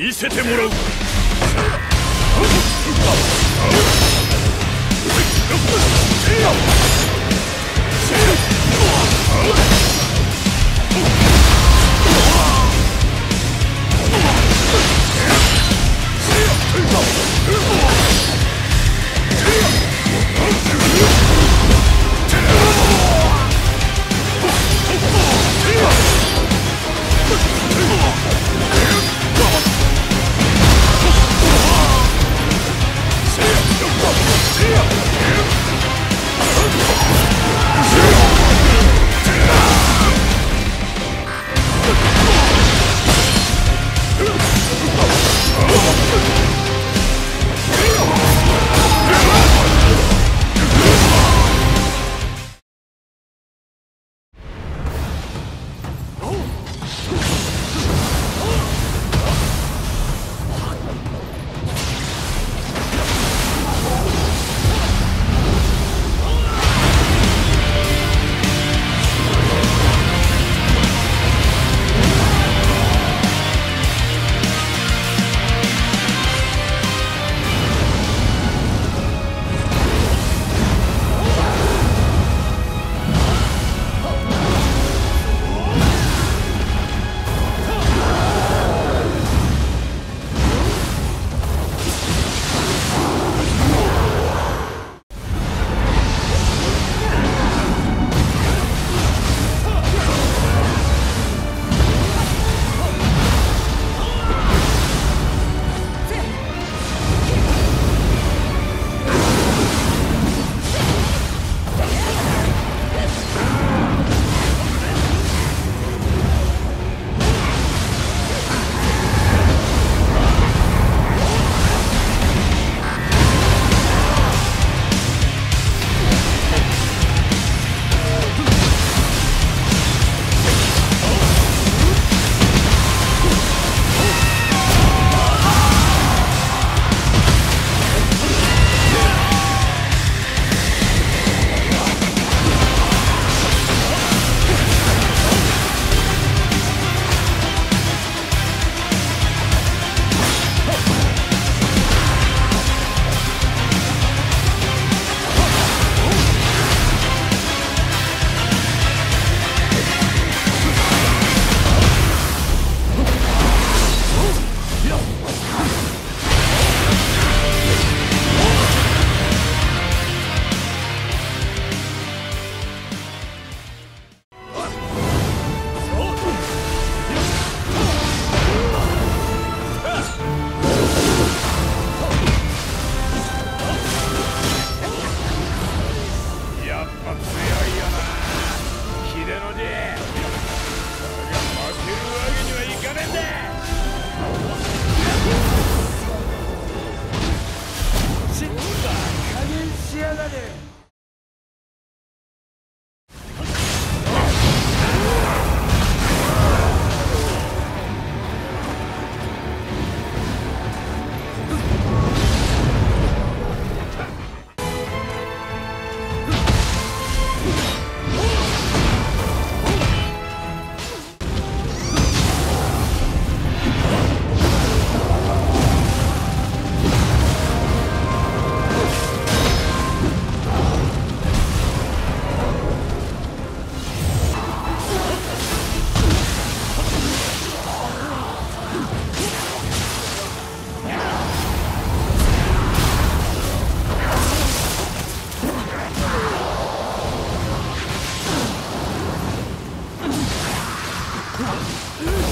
見せてもらう。Shield! Come